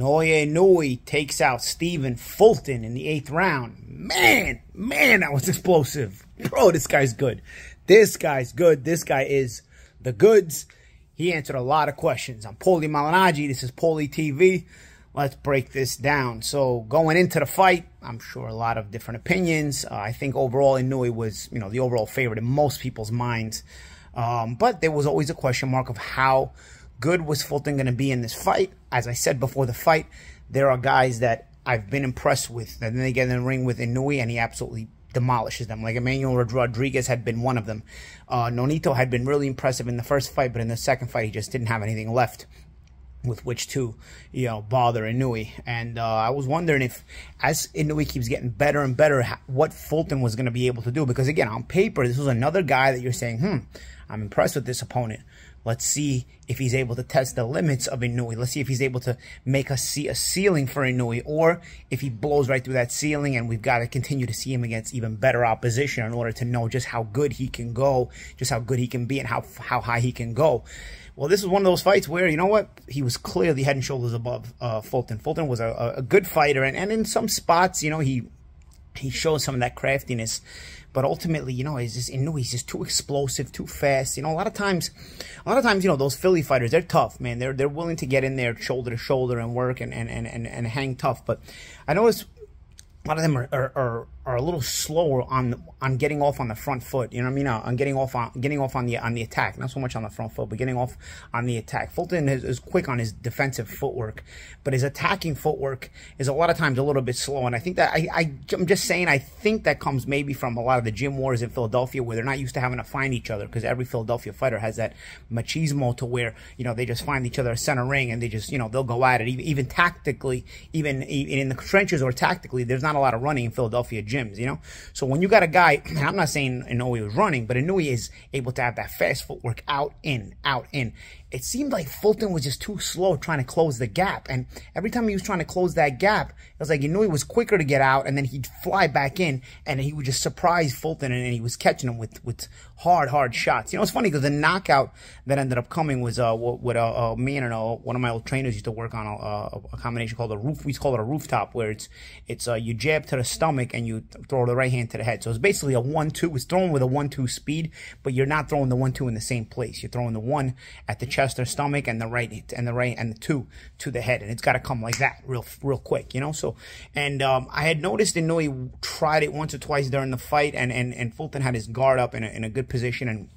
Naoya Inoue takes out Stephen Fulton in the eighth round. Man, man, that was explosive. Bro, this guy's good. This guy's good. This guy is the goods. He answered a lot of questions. I'm Paulie Malignaggi. This is Paulie TV. Let's break this down. So going into the fight, I'm sure a lot of different opinions. Uh, I think overall Inoue was, you know, the overall favorite in most people's minds. Um, but there was always a question mark of how good was Fulton going to be in this fight. As I said before the fight, there are guys that I've been impressed with. And then they get in the ring with Inoue and he absolutely demolishes them. Like Emmanuel Rodriguez had been one of them. Uh, Nonito had been really impressive in the first fight, but in the second fight, he just didn't have anything left with which to, you know, bother Inoue. And uh, I was wondering if, as Inoue keeps getting better and better, what Fulton was going to be able to do. Because again, on paper, this was another guy that you're saying, hmm, I'm impressed with this opponent. Let's see if he's able to test the limits of Inoue. Let's see if he's able to make us see a ceiling for Inoue, or if he blows right through that ceiling and we've got to continue to see him against even better opposition in order to know just how good he can go, just how good he can be, and how how high he can go. Well, this is one of those fights where, you know what, he was clearly head and shoulders above uh, Fulton. Fulton was a, a good fighter, and, and in some spots, you know, he he shows some of that craftiness but ultimately, you know, he's just, know, he's just too explosive, too fast. You know, a lot of times, a lot of times, you know, those Philly fighters, they're tough, man. They're, they're willing to get in there shoulder to shoulder and work and, and, and, and, and hang tough. But I noticed a lot of them are, are, are, are, a little slower on on getting off on the front foot. You know what I mean? Uh, on getting off on getting off on the on the attack, not so much on the front foot, but getting off on the attack. Fulton is, is quick on his defensive footwork, but his attacking footwork is a lot of times a little bit slow. And I think that I, I I'm just saying I think that comes maybe from a lot of the gym wars in Philadelphia where they're not used to having to find each other because every Philadelphia fighter has that machismo to where you know they just find each other a center ring and they just you know they'll go at it even, even tactically, even, even in the trenches or tactically. There's not a lot of running in Philadelphia gyms, you know? So when you got a guy, I'm not saying Inoue was running, but Inoue is able to have that fast footwork out, in, out, in it seemed like Fulton was just too slow trying to close the gap. And every time he was trying to close that gap, it was like you knew he was quicker to get out, and then he'd fly back in, and he would just surprise Fulton, and, he was catching him with with hard, hard shots. You know, it's funny because the knockout that ended up coming was uh what uh, uh, me and uh, one of my old trainers used to work on a, a, combination called a roof. We call it a rooftop, where it's it's uh, you jab to the stomach and you throw the right hand to the head. So it's basically a one-two. It's thrown with a one-two speed, but you're not throwing the one-two in the same place. You're throwing the one at the chest or stomach and the right and the right and the two to the head, and it's got to come like that, real real quick, you know. So, and um, I had noticed Inoue tried it once or twice during the fight, and and and Fulton had his guard up in a, in a good position and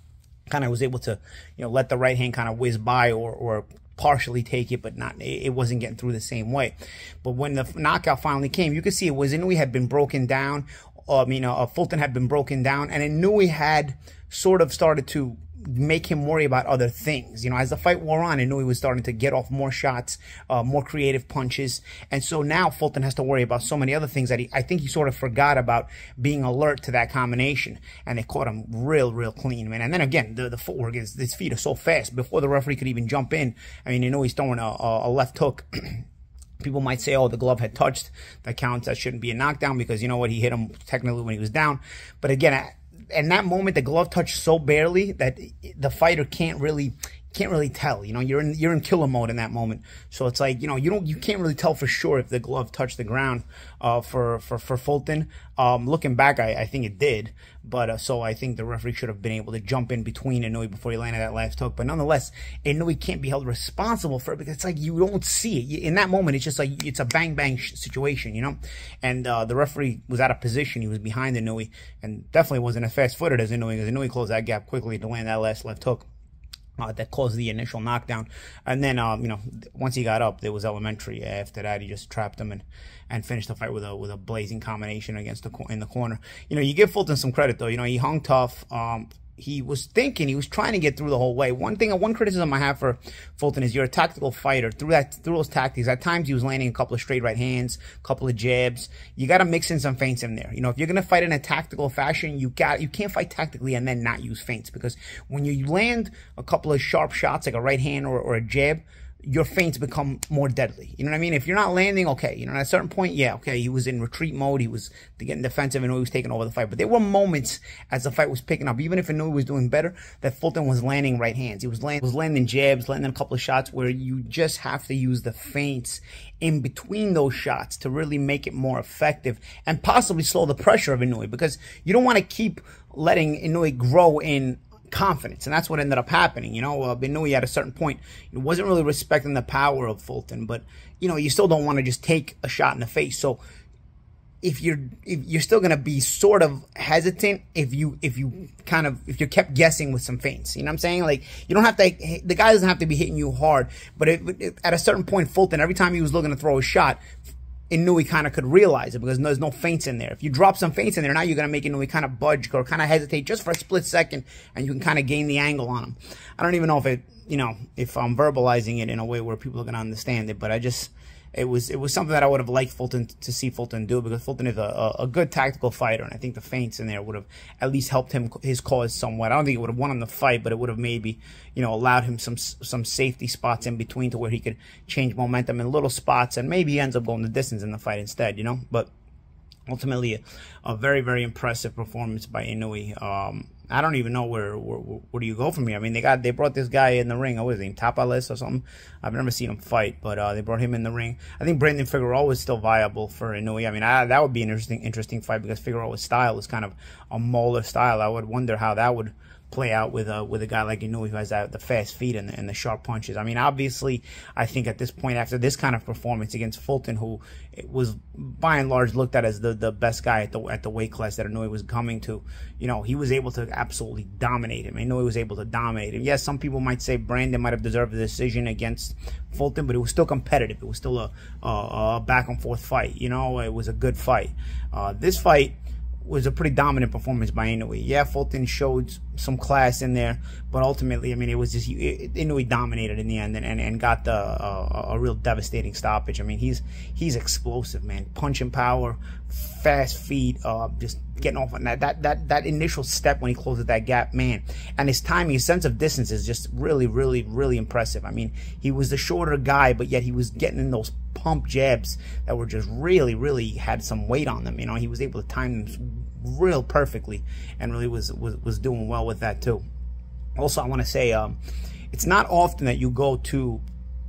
kind of was able to, you know, let the right hand kind of whiz by or or partially take it, but not it wasn't getting through the same way. But when the knockout finally came, you could see it was Inoue had been broken down. Um, you know, uh, Fulton had been broken down, and Inoue had sort of started to make him worry about other things. You know, as the fight wore on, I knew he was starting to get off more shots, uh, more creative punches. And so now Fulton has to worry about so many other things that he, I think he sort of forgot about being alert to that combination. And they caught him real, real clean, man. And then again, the, the footwork is, his feet are so fast. Before the referee could even jump in, I mean, you know, he's throwing a, a left hook. People might say, oh, the glove had touched. That counts. That shouldn't be a knockdown because you know what? He hit him technically when he was down. But again, in that moment, the glove touched so barely that the fighter can't really can't really tell. You know, you're in you're in killer mode in that moment. So it's like you know you don't you can't really tell for sure if the glove touched the ground uh, for for for Fulton. Um, looking back, I, I think it did, but uh, so I think the referee should have been able to jump in between Inoue before he landed that last hook. But nonetheless, Inoue can't be held responsible for it because it's like you don't see it in that moment. It's just like it's a bang bang situation, you know. And uh, the referee was out of position; he was behind Inoue, and definitely wasn't as fast footed as Inoue because Inoue closed that gap quickly to land that last left hook uh, that caused the initial knockdown. And then, um, you know, once he got up, there was elementary. After that, he just trapped him and, and finished the fight with a with a blazing combination against the in the corner. You know, you give Fulton some credit though. You know, he hung tough. Um, he was thinking, he was trying to get through the whole way. One thing, one criticism I have for Fulton is you're a tactical fighter. Through that, through those tactics, at times he was landing a couple of straight right hands, a couple of jabs. You got to mix in some feints in there. You know, if you're gonna fight in a tactical fashion, you got, you can't fight tactically and then not use feints because when you land a couple of sharp shots like a right hand or, or a jab, your feints become more deadly. You know what I mean? If you're not landing, okay. You know, at a certain point, yeah, okay, he was in retreat mode. He was getting defensive and he was taking over the fight. But there were moments as the fight was picking up, even if Inoue was doing better, that Fulton was landing right hands. He was, land, was landing jabs, landing a couple of shots where you just have to use the feints in between those shots to really make it more effective and possibly slow the pressure of Inoue because you don't want to keep letting Inoue grow in confidence. And that's what ended up happening. You know, uh, Inoue at a certain point he wasn't really respecting the power of Fulton, but you know, you still don't want to just take a shot in the face. So if you're if you're still going to be sort of hesitant if you if you kind of if you're kept guessing with some feints you know what i'm saying like you don't have to the guy doesn't have to be hitting you hard but it, it, at a certain point fulton every time he was looking to throw a shot Inoue kind of could realize it because there's no feints in there. If you drop some feints in there, now you're going to make Inoue kind of budge or kind of hesitate just for a split second and you can kind of gain the angle on him. I don't even know if it, you know, if I'm verbalizing it in a way where people are going to understand it, but I just, it was it was something that I would have liked Fulton to see Fulton do because Fulton is a, a, good tactical fighter, and I think the feints in there would have at least helped him his cause somewhat. I don't think it would have won him the fight, but it would have maybe you know allowed him some some safety spots in between to where he could change momentum in little spots, and maybe ends up going the distance in the fight instead. You know, but ultimately a, a very very impressive performance by Inoue. Um, I don't even know where, where, where do you go from here. I mean, they got they brought this guy in the ring. What was his name? Tapales or something. I've never seen him fight, but uh, they brought him in the ring. I think Brandon Figueroa is still viable for Inoue. I mean, I, that would be an interesting interesting fight because Figueroa's style is kind of a mauler style. I would wonder how that would play out with a with a guy like Inoue who has that, the fast feet and the, and the sharp punches. I mean, obviously, I think at this point, after this kind of performance against Fulton, who was by and large looked at as the, the best guy at the at the weight class that Inoue was coming to, you know, he was able to absolutely dominate him. Inoue was able to dominate him. Yes, some people might say Brandon might have deserved the decision against Fulton, but it was still competitive. It was still a, a, a back and forth fight. You know, it was a good fight. Uh, this fight was a pretty dominant performance by Inoue. Yeah, Fulton showed some class in there, but ultimately, I mean, it was just it, Inoue dominated in the end and, and, and got the uh, a real devastating stoppage. I mean, he's he's explosive, man, punching power, fast feet, uh, just getting off on that that that that initial step when he closes that gap, man, and his timing, his sense of distance is just really, really, really impressive. I mean, he was the shorter guy, but yet he was getting in those pump jabs that were just really, really had some weight on them. You know, he was able to time them real perfectly and really was, was, was doing well with that too. Also, I want to say, um, it's not often that you go to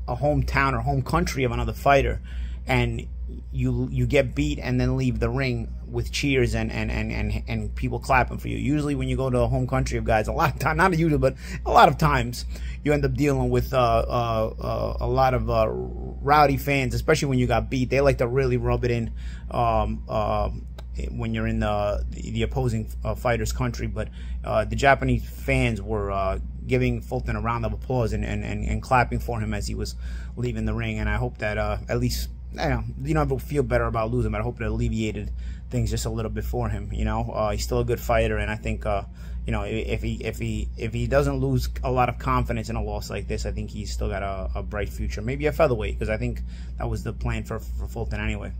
a hometown or home country of another fighter and you you get beat and then leave the ring with cheers and and and and, and people clapping for you. Usually, when you go to a home country of guys, a lot of time, not usually, but a lot of times, you end up dealing with uh, uh, uh, a lot of uh, rowdy fans, especially when you got beat. They like to really rub it in um, um, when you're in the the opposing uh, fighter's country. But uh, the Japanese fans were giving Fulton a round of applause and, and, and, and, clapping for him as he was leaving the ring. And I hope that at least I know you know I feel better about losing, but I hope it alleviated things just a little bit for him. You know, uh, he's still a good fighter, and I think uh, you know if he if he if he doesn't lose a lot of confidence in a loss like this, I think he's still got a, a bright future. Maybe a featherweight because I think that was the plan for for Fulton anyway.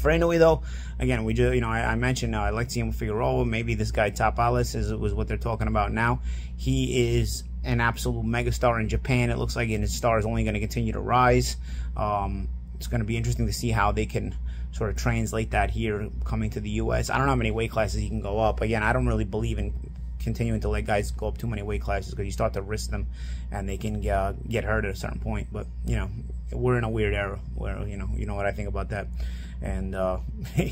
For Inoue, though, again, we just, you know, I, I mentioned uh, I like to see him with Figueroa. Maybe this guy Tapales is was what they're talking about now. He is an absolute megastar in Japan. It looks like, and his star is only going to continue to rise. Um, it's going to be interesting to see how they can sort of translate that here coming to the U.S. I don't know how many weight classes he can go up. Again, I don't really believe in continuing to let guys go up too many weight classes because you start to risk them and they can uh, get hurt at a certain point. But you know, we're in a weird era where you know you know what I think about that, and uh,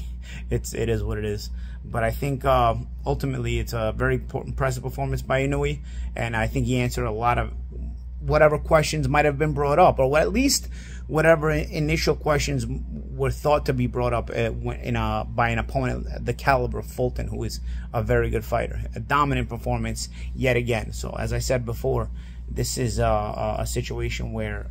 it's it is what it is. But I think uh, ultimately it's a very impressive performance by Inoue, and I think he answered a lot of whatever questions might have been brought up, or at least whatever initial questions were thought to be brought up uh, in a, by an opponent the caliber of Fulton, who is a very good fighter. A dominant performance yet again. So, as I said before, this is a, a situation where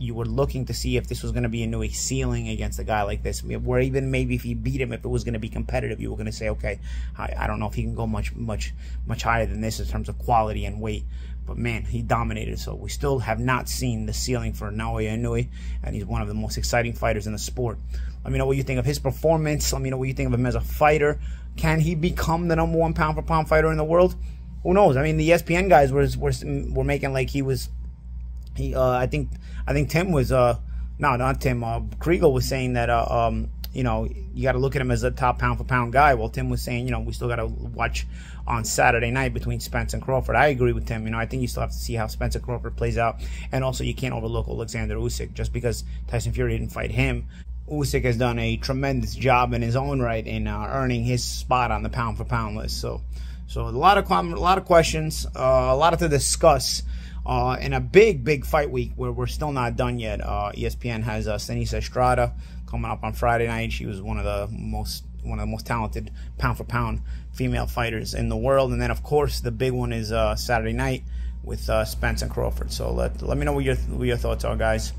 you were looking to see if this was going to be a new ceiling against a guy like this, where even maybe if you beat him, if it was going to be competitive, you were going to say, okay, I, I don't know if he can go much, much, much higher than this in terms of quality and weight. But man, he dominated. So we still have not seen the ceiling for Naoya Inoue, and he's one of the most exciting fighters in the sport. Let me know what you think of his performance. Let me know what you think of him as a fighter. Can he become the number one pound for pound fighter in the world? Who knows? I mean, the ESPN guys were were, were making like he was he, uh, I think, I think Tim was, uh, no, not Tim. Uh, Kriegel was saying that, uh, um, you know, you got to look at him as a top pound for pound guy. Well, Tim was saying, you know, we still got to watch on Saturday night between Spence and Crawford. I agree with Tim. You know, I think you still have to see how Spencer Crawford plays out, and also you can't overlook Alexander Usyk just because Tyson Fury didn't fight him. Usyk has done a tremendous job in his own right in uh, earning his spot on the pound for pound list. So, so a lot of a lot of questions, uh, a lot to discuss. Uh, in a big, big fight week where we're still not done yet, uh, ESPN has uh, Estrada coming up on Friday night. She was one of the most one of the most talented pound for pound female fighters in the world. And then, of course, the big one is uh, Saturday night with uh, Spence and Crawford. So let let me know what your what your thoughts are, guys.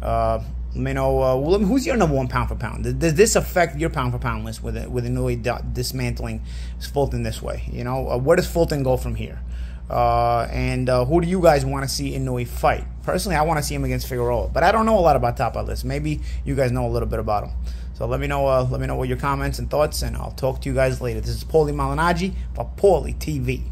Uh, let me know uh, who's your number one pound for pound. Does this affect your pound for pound list with it, with Inoue dismantling Fulton this way? You know, uh, where does Fulton go from here? Uh, and uh, who do you guys want to see Inoue fight? Personally, I want to see him against Figueroa, but I don't know a lot about Tapales. Maybe you guys know a little bit about him. So let me know. Uh, let me know what your comments and thoughts, and I'll talk to you guys later. This is Paulie Malignaggi for Paulie TV.